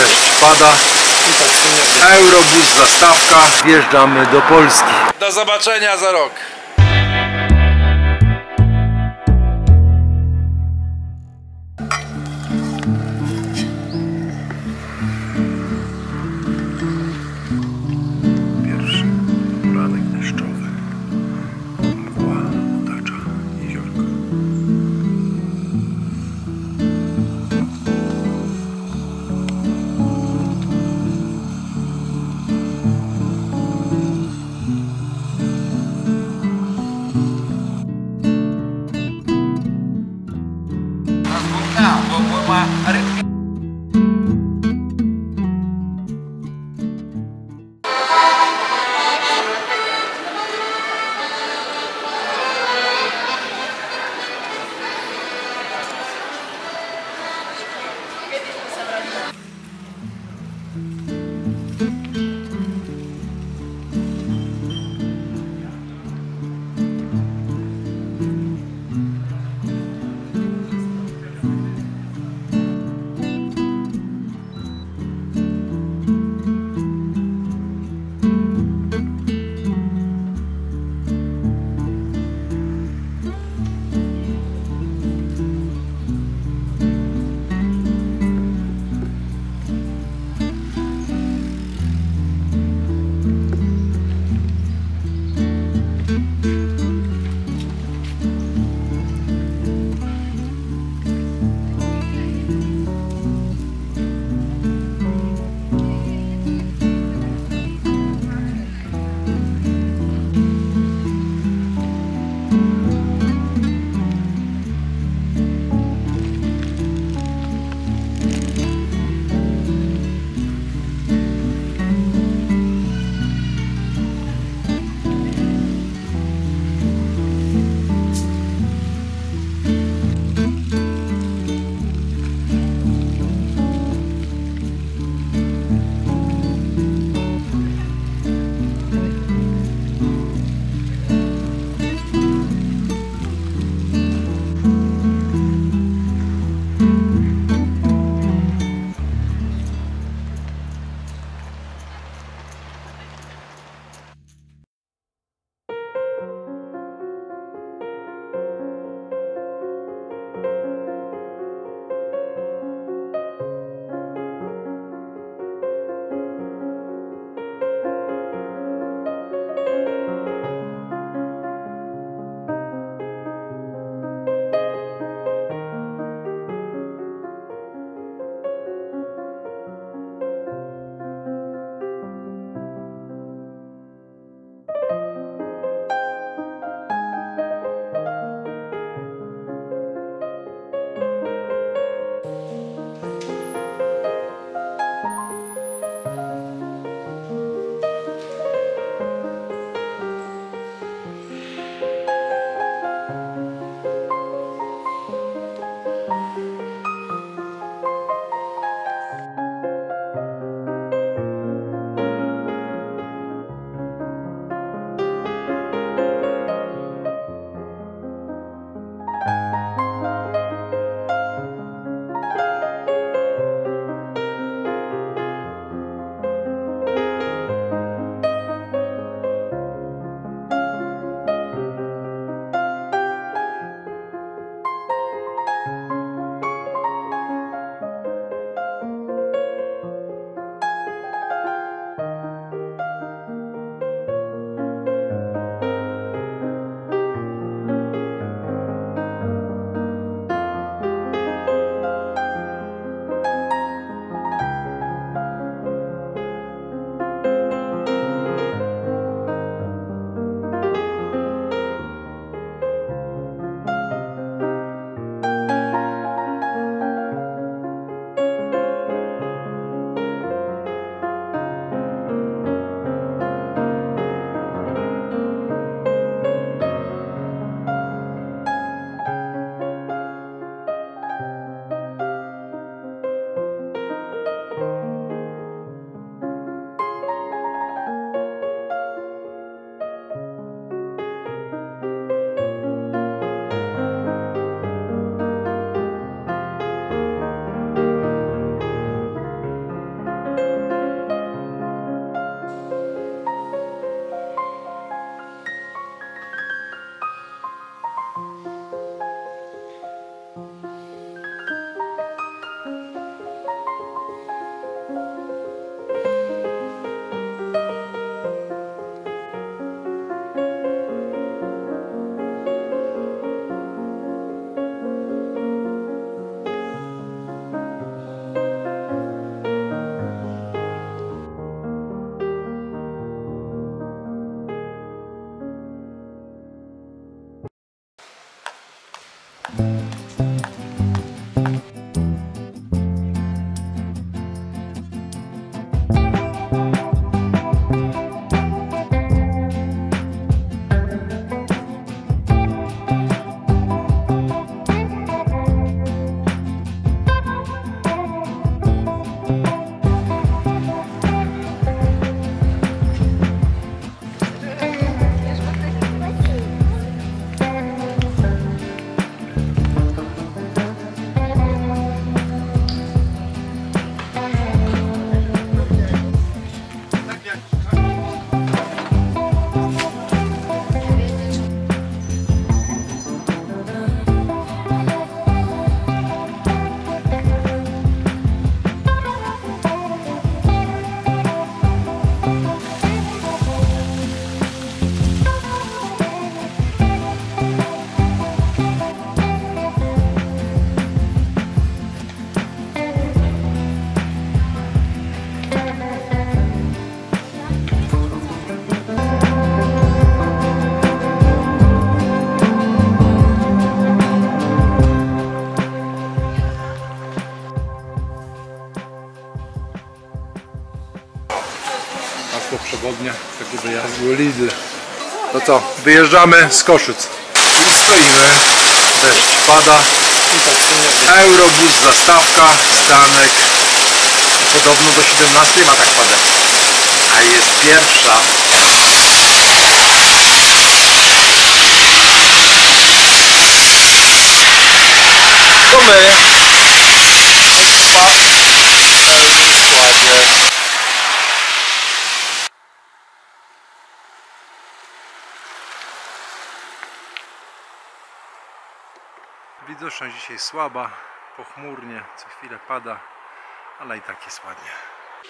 Deszcz pada. Eurobus zastawka. Wjeżdżamy do Polski. Do zobaczenia za rok. Lidl. To co, wyjeżdżamy z Koszyc. I stoimy, deszcz pada. Eurobus, zastawka, stanek. Podobno do 17 ma tak padać. A jest pierwsza. To my. Widoczność dzisiaj słaba, pochmurnie, co chwilę pada, ale i tak jest ładnie.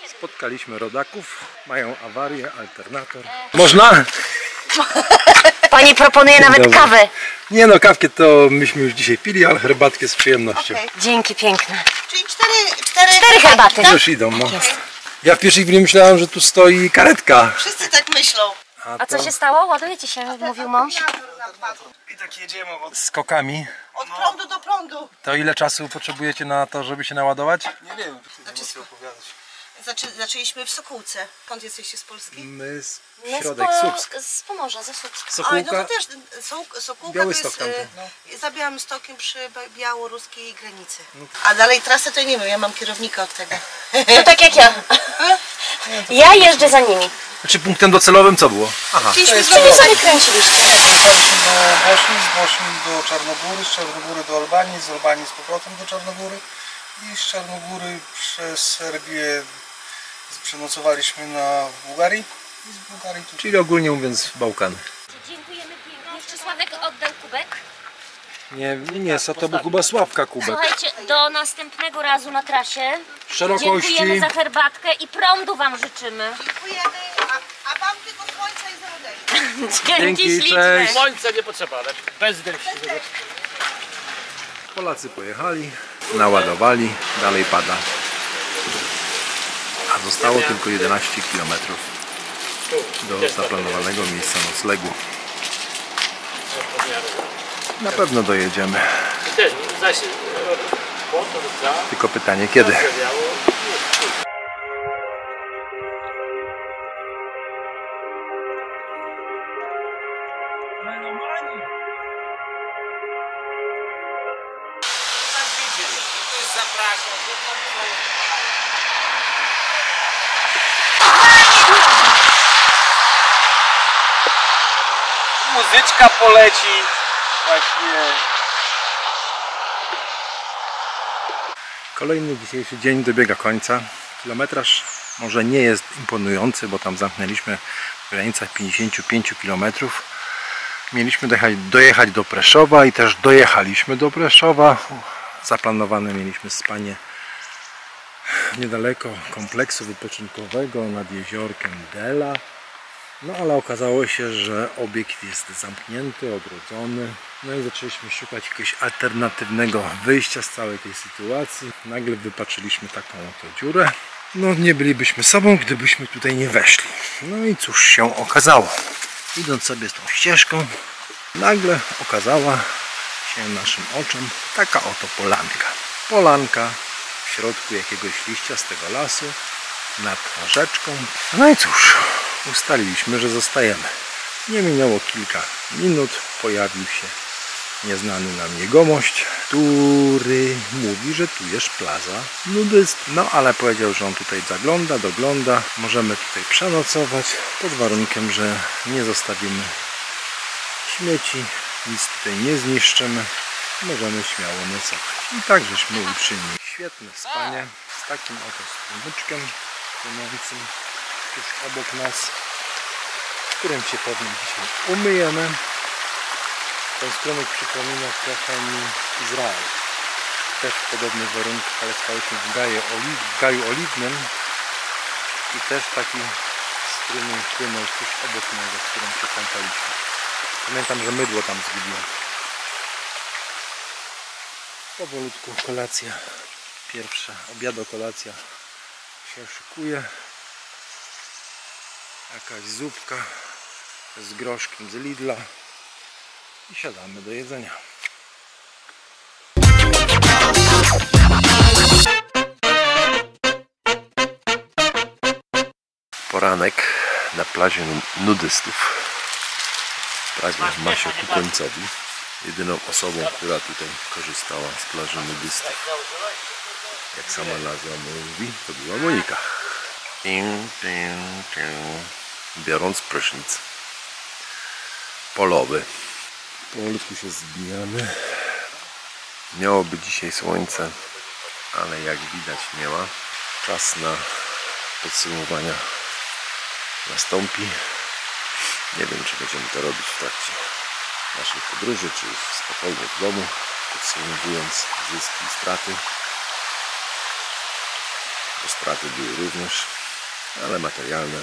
Spotkaliśmy rodaków, mają awarię, alternator. Można? Pani proponuje nawet Dobra. kawę. Nie no, kawkę to myśmy już dzisiaj pili, ale herbatkę z przyjemnością. Okej. Dzięki piękne. Czyli cztery, cztery, Cztery herbaty. Już idą, no. Ja w pierwszej chwili myślałem, że tu stoi karetka. Wszyscy tak myślą. A co się stało? Ładuje ci się, mówił mąż. Tak jedziemy od skokami. Od prądu do prądu. To ile czasu potrzebujecie na to, żeby się naładować? Zaczę, zaczęliśmy w Sokółce. Skąd jesteście z Polski? My z My środek z, Słupsk. po, z Pomorza, ze Słupska. Oj, no Sokółka, to też są, Sokółka Białystok to jest e, za Białymstokiem przy białoruskiej granicy. A dalej trasę to nie wiem, ja mam kierownika od tego. To tak jak ja. Ja jeżdżę za nimi. Znaczy punktem docelowym co było? Aha. Chcieliśmy Czyli zrobić sobie kręciliście. Do Bośni, z Bośni do Czarnogóry, z Czarnogóry do Albanii, z Albanii z powrotem do Czarnogóry i z Czarnogóry przez Serbię przenocowaliśmy na Bułgarii i z Bułgarii tu Czyli ogólnie mówiąc Bałkany. Dziękujemy pięknie. Jeszcze Sławek oddał kubek. Nie, nie, co to był chyba Sławka Kubek. Słuchajcie, do następnego razu na trasie. Szerokości. Dziękujemy za herbatkę i prądu wam życzymy. Dziękujemy, a, a wam tylko słońca i deszczu. Dzięki Dzięki, śliczne. cześć. Słońca nie potrzeba, ale bez deszczu. Polacy pojechali, naładowali, dalej pada. A zostało tylko 11 km do zaplanowanego miejsca noclegu. Na pewno dojedziemy. I też zaś motor za Tylko pytanie kiedy? Muzyczka poleci właśnie Kolejny dzisiejszy dzień dobiega końca. Kilometraż może nie jest imponujący, bo tam zamknęliśmy w granicach 55 km. Mieliśmy dojechać, dojechać do Preszowa i też dojechaliśmy do Preszowa. Zaplanowane mieliśmy spanie niedaleko kompleksu wypoczynkowego nad jeziorkiem Dela. No ale okazało się, że obiekt jest zamknięty, ogrodzony. No i zaczęliśmy szukać jakiegoś alternatywnego wyjścia z całej tej sytuacji. Nagle wypatrzyliśmy taką oto dziurę. No nie bylibyśmy sobą, gdybyśmy tutaj nie weszli. No i cóż się okazało. Idąc sobie z tą ścieżką, nagle okazała się naszym oczom taka oto polanka. Polanka w środku jakiegoś liściastego lasu nad rzeczką. No i cóż, ustaliliśmy, że zostajemy. Nie minęło kilka minut, pojawił się nieznany nam jegomość, który mówi, że tu jest plaza nudyst. No ale powiedział, że on tutaj zagląda, dogląda. Możemy tutaj przenocować pod warunkiem, że nie zostawimy śmieci, nic tutaj nie zniszczymy. Możemy śmiało nocować. I tak żeśmy uczynili. Świetne spanie z takim oto strumyczkiem płynącym tuż obok nas, którym się pewnie dzisiaj umyjemy. Ten strumyk przypomina trochę Izrael. Też w podobnych warunkach, ale spałyśmy w gaju, oliw, w gaju oliwnym i też taki strumień płynął tuż obok niego, w którym się kąpaliśmy. Pamiętam, że mydło tam zgubiłem. Powolutku kolacja, pierwsza obiado kolacja się szykuje. Jakaś zupka z groszkiem z Lidla i siadamy do jedzenia. Poranek na plaży nu- nudystów. Prawie ma się ku końcowi. Jedyną osobą, która tutaj korzystała z plaży nudystów, jak sama nazwa mówi, to była Monika. Biorąc prysznic polowy. Powolutku się zbijamy. Miało być dzisiaj słońce, ale jak widać nie ma. Czas na podsumowania nastąpi. Nie wiem, czy będziemy to robić w trakcie naszej podróży, czy już spokojnie w domu, podsumowując zyski i straty. Bo straty były również, ale materialne,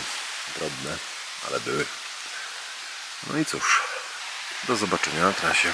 drobne, ale były. No i cóż, do zobaczenia na trasie.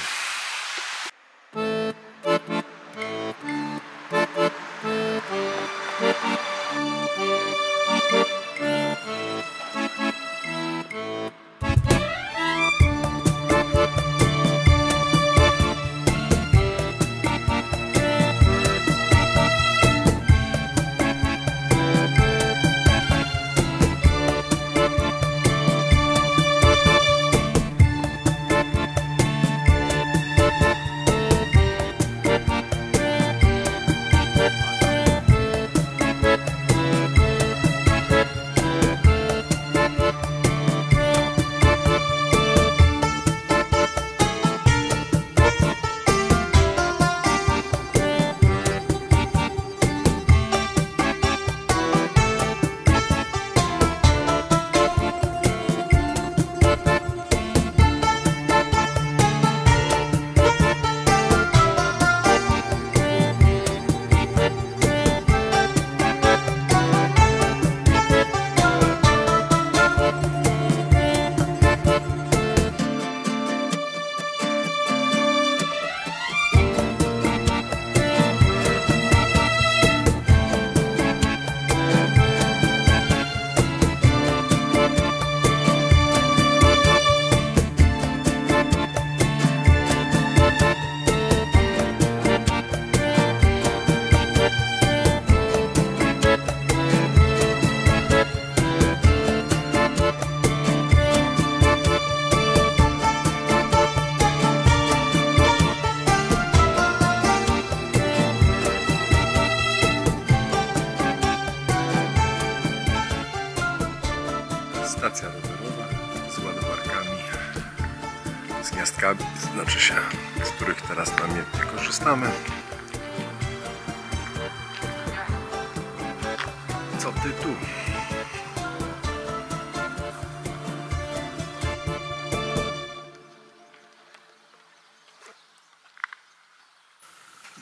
Co ty tu?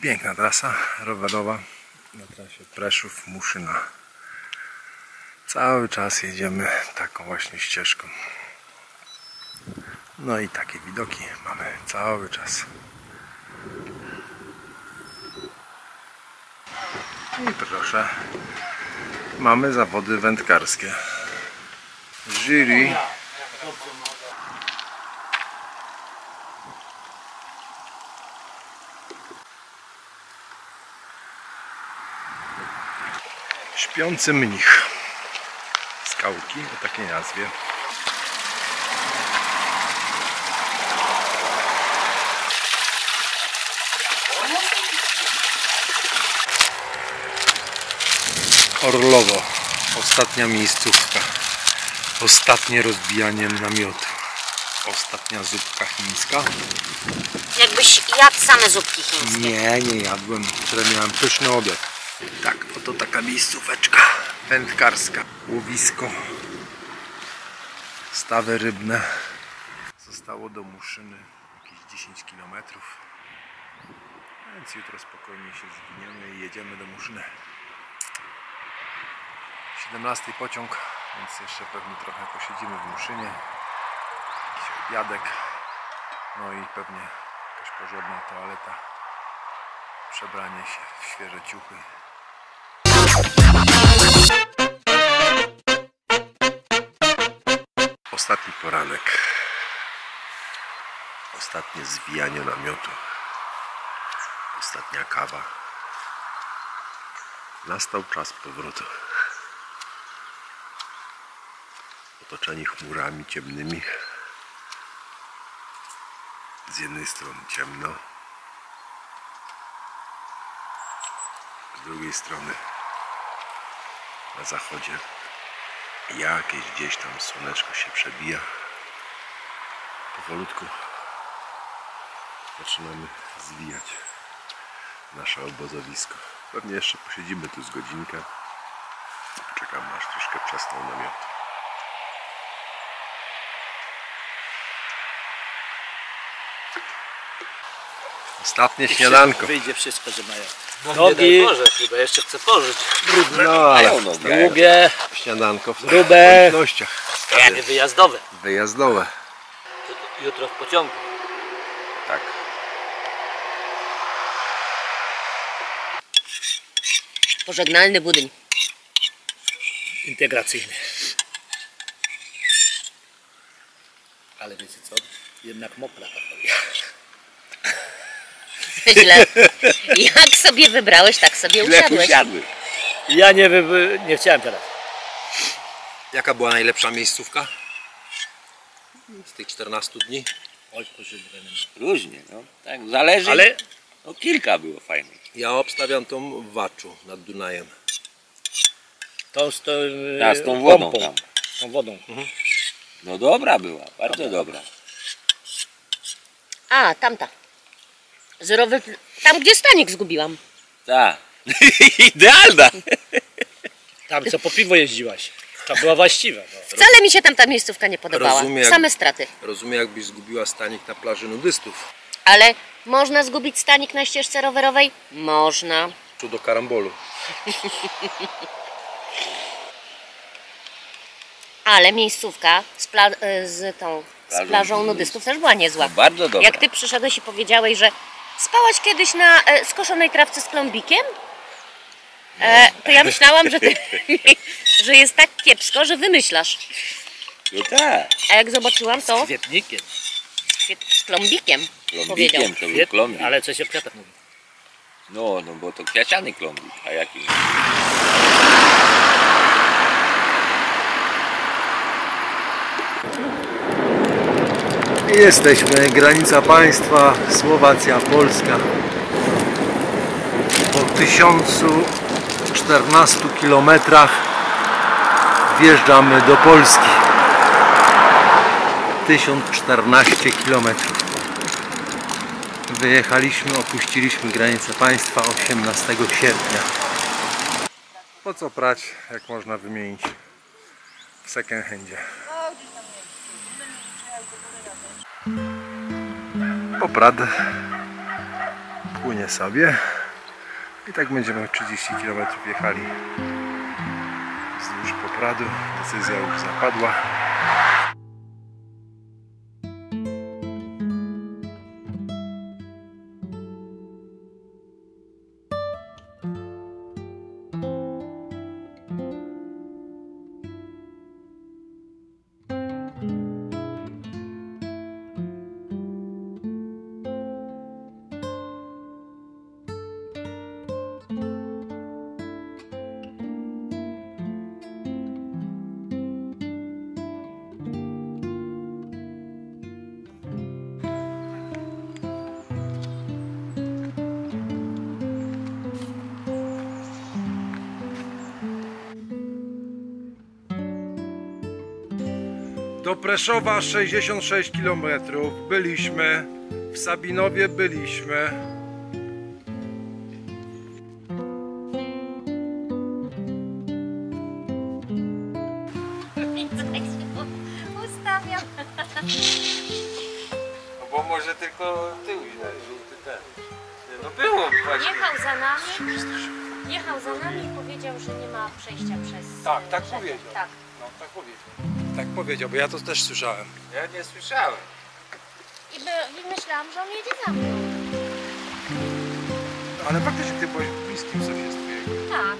Piękna trasa rowerowa na trasie Preszów, Muszyna. Cały czas jedziemy taką właśnie ścieżką. No i takie widoki mamy cały czas. I proszę, mamy zawody wędkarskie. Jury Śpiący mnich. Skałki o takiej nazwie. Orlowo. Ostatnia miejscówka. Ostatnie rozbijanie namiotu. Ostatnia zupka chińska. Jakbyś jadł same zupki chińskie. Nie, nie jadłem. Wczoraj miałem pyszny obiad. Tak, oto taka miejscóweczka wędkarska. Łowisko. Stawy rybne. Zostało do Muszyny jakieś 10 km. Więc jutro spokojnie się zwiniemy i jedziemy do Muszyny. 17 pociąg, więc jeszcze pewnie trochę posiedzimy w Muszynie. Jakiś obiadek. No i pewnie jakaś porządna toaleta. Przebranie się w świeże ciuchy. Ostatni poranek. Ostatnie zwijanie namiotu. Ostatnia kawa. Nastał czas powrotu. Otoczeni chmurami ciemnymi. Z jednej strony ciemno, z drugiej strony na zachodzie jakieś gdzieś tam słoneczko się przebija. Powolutku zaczynamy zwijać nasze obozowisko. Pewnie jeszcze posiedzimy tu z godzinkę. Czekam aż troszkę przestał namiot. Ostatnie śniadanko. Wyjdzie wszystko, że mają. No, Nogi, Boże, chyba jeszcze chcę pożyć. No ale Długie, śniadanko w Grube. jak wyjazdowe. Wyjazdowe. Jutro w pociągu. Tak. Pożegnalny budyń. Integracyjny. Ale wiecie co? Jednak mokra ta folia. Źle. Jak sobie wybrałeś, tak sobie usiadłeś. Ja nie, wy, nie chciałem teraz. Jaka była najlepsza miejscówka? Z tych 14 dni? Oj. Różnie, no. Tak, zależy. Ale No, kilka było fajnych. Ja obstawiam tą w Waczu nad Dunajem. to z, to, Ta, z tą wodą pompą. tam. Z tą wodą. No dobra była, bardzo dobra. A, tamta. Zerowy... Tam, gdzie stanik zgubiłam. Tak. Idealna. Tam co po piwo jeździłaś. To była właściwa. No. Wcale mi się tam ta miejscówka nie podobała. Rozumiem, jak- Same straty. Rozumiem jakbyś zgubiła stanik na plaży nudystów. Ale można zgubić stanik na ścieżce rowerowej? Można. Tu do karambolu. Ale miejscówka z, pla- e, z tą z Plażą plażą nudystów też była niezła. No, bardzo dobra. Jak ty przyszedłeś i powiedziałeś, że spałaś kiedyś na e, skoszonej trawce z klombikiem, e, to ja myślałam, że, ty, że jest tak kiepsko, że wymyślasz. No tak. A jak zobaczyłam, to Kwietnikiem. kwiet- z klombikiem powiedział. Klombikiem to był klombik. Ale coś o kwiatach mówi. No, no bo to kwiaciany klombik. A jaki? Jesteśmy, granica państwa Słowacja, Polska. Po 1014 kilometrach wjeżdżamy do Polski. 1014 kilometrów. Wyjechaliśmy, opuściliśmy granicę państwa 18 sierpnia. Po co prać, jak można wymienić w second handzie? Poprad płynie sobie i tak będziemy 30 km jechali wzdłuż Popradu. Decyzja już zapadła. Do Preszowa 66 km. Byliśmy. W Sabinowie byliśmy. Ustawiam. No bo może tylko tył widać, żółty ten. No było właśnie. Jechał za nami, jechał za nami i powiedział, że nie ma przejścia przez Tak, tak rzekę. powiedział. Tak. No, tak powiedział. Tak powiedział, bo ja to też słyszałem. Ja nie słyszałem. I, by, I myślałam, że on jedzie za mną. Ale faktycznie ty byłeś bliskim sąsiedztwie. Tak.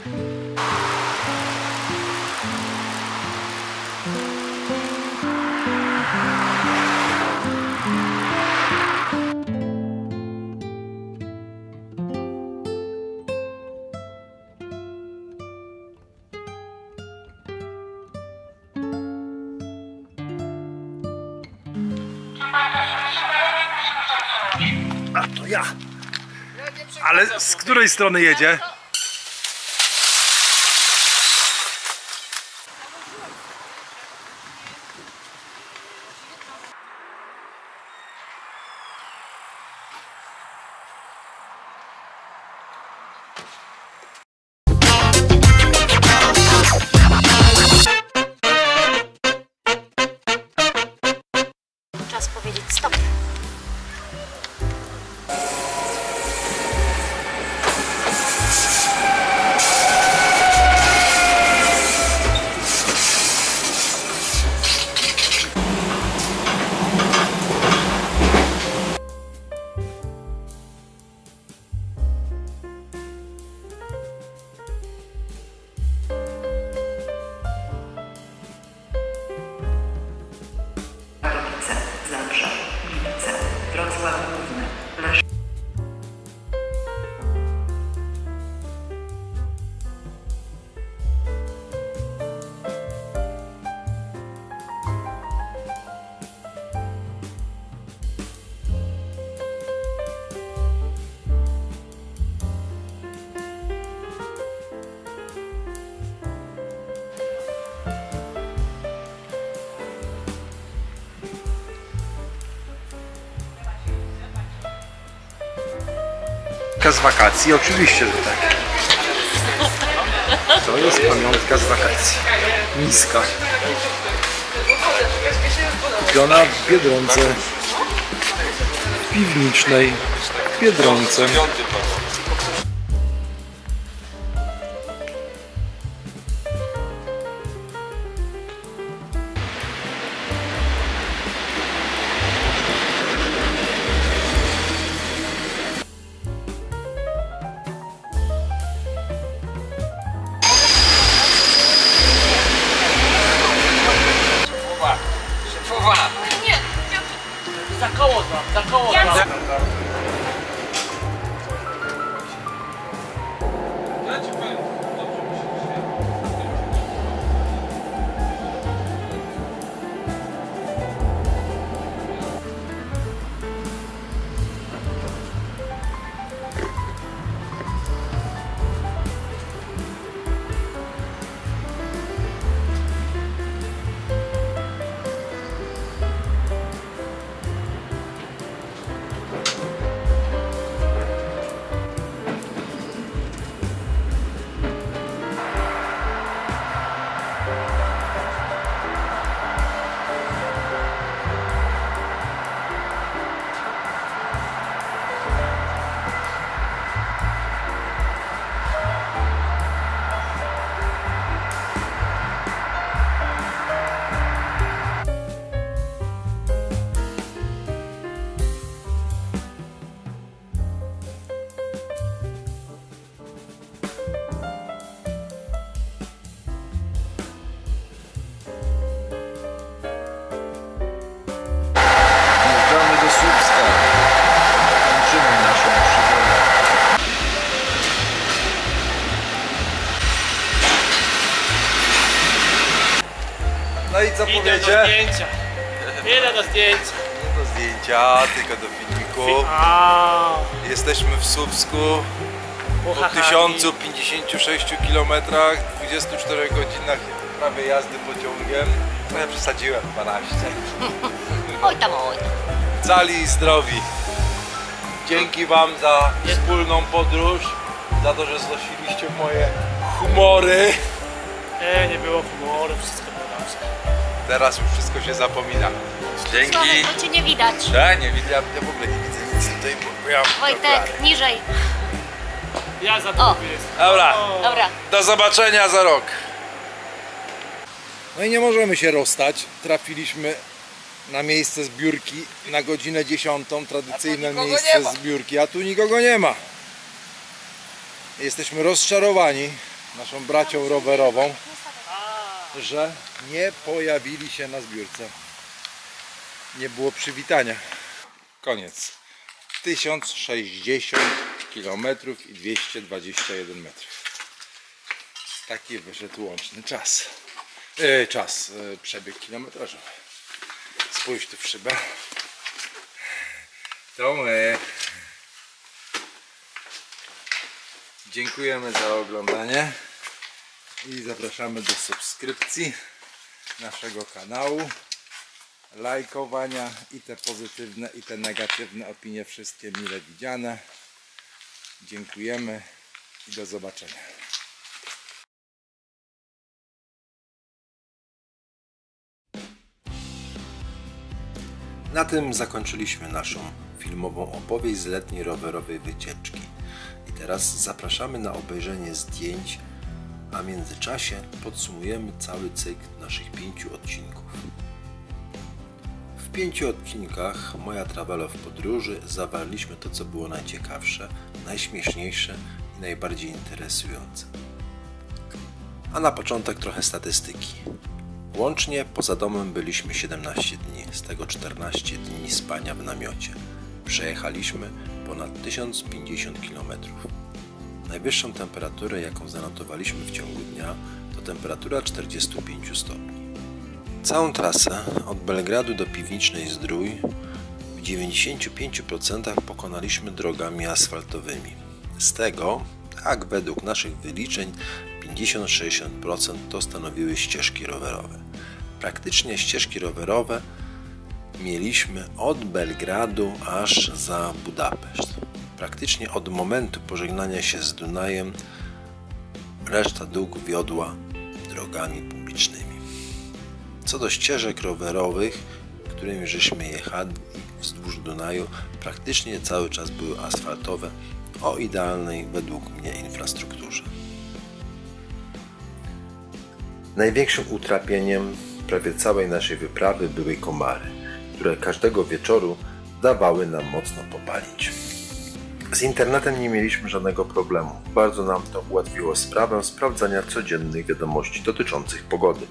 Ale z której strony jedzie? Z wakacji? Oczywiście, że tak. To jest pamiątka z wakacji. Niska. Kupiona w Biedronce. Piwnicznej. W Biedronce. Tylko do filmiku. Jesteśmy w Słupsku po Buchachami. 1056 km, 24 godzinach prawie jazdy pociągiem. No ja przesadziłem 12. Oj tam oj. Cali i zdrowi. Dzięki Wam za wspólną podróż, za to, że znosiliście moje humory. Nie, nie było humoru, wszystko. Teraz już wszystko się zapomina. Dzięki. Sławek, bo cię nie widać. Ja nie widzę, ja w ogóle nie widzę nic tutaj, bo ja... Wojtek, niżej. Ja za to jestem. Dobra, Dobra. do zobaczenia za rok. No i nie możemy się rozstać. Trafiliśmy na miejsce zbiórki na godzinę 10, tradycyjne miejsce zbiórki, a tu nikogo nie ma. Jesteśmy rozczarowani naszą bracią rowerową, że nie pojawili się na zbiórce. Nie było przywitania. Koniec. 1060 km i 221 metrów. Taki wyszedł łączny czas. E, czas, e, przebieg kilometrażowy. Spójrz tu w szybę. To my. Dziękujemy za oglądanie i zapraszamy do subskrypcji naszego kanału, lajkowania i te pozytywne i te negatywne opinie wszystkie mile widziane. Dziękujemy i do zobaczenia. Na tym zakończyliśmy naszą filmową opowieść z letniej rowerowej wycieczki. I teraz zapraszamy na obejrzenie zdjęć, a w międzyczasie podsumujemy cały cykl naszych pięciu odcinków. W pięciu odcinkach Moja Travelo w podróży zawarliśmy to, co było najciekawsze, najśmieszniejsze i najbardziej interesujące. A na początek trochę statystyki. Łącznie poza domem byliśmy 17 dni, z tego 14 dni spania w namiocie. Przejechaliśmy ponad 1050 km. Najwyższą temperaturę, jaką zanotowaliśmy w ciągu dnia, to temperatura 45 stopni. Całą trasę od Belgradu do Piwnicznej Zdrój w 95% pokonaliśmy drogami asfaltowymi. Z tego, tak według naszych wyliczeń, 50-60% to stanowiły ścieżki rowerowe. Praktycznie ścieżki rowerowe mieliśmy od Belgradu aż za Budapeszt. Praktycznie od momentu pożegnania się z Dunajem reszta dróg wiodła drogami publicznymi. Co do ścieżek rowerowych, którymi żeśmy jechali wzdłuż Dunaju, praktycznie cały czas były asfaltowe o idealnej według mnie infrastrukturze. Największym utrapieniem prawie całej naszej wyprawy były komary, które każdego wieczoru dawały nam mocno popalić. Z internetem nie mieliśmy żadnego problemu. Bardzo nam to ułatwiło sprawę sprawdzania codziennych wiadomości dotyczących pogody.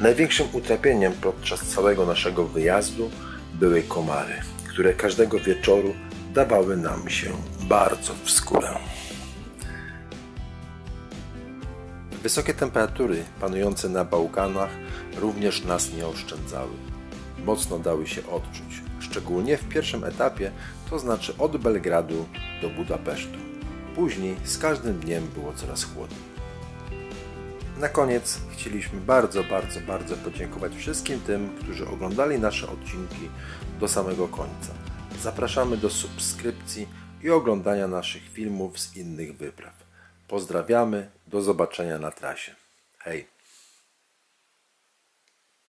Największym utrapieniem podczas całego naszego wyjazdu były komary, które każdego wieczoru dawały nam się bardzo w skórę. Wysokie temperatury panujące na Bałkanach również nas nie oszczędzały. Mocno dały się odczuć, szczególnie w pierwszym etapie, to znaczy od Belgradu do Budapesztu. Później z każdym dniem było coraz chłodniej. Na koniec chcieliśmy bardzo, bardzo, bardzo podziękować wszystkim tym, którzy oglądali nasze odcinki do samego końca. Zapraszamy do subskrypcji i oglądania naszych filmów z innych wypraw. Pozdrawiamy, do zobaczenia na trasie. Hej!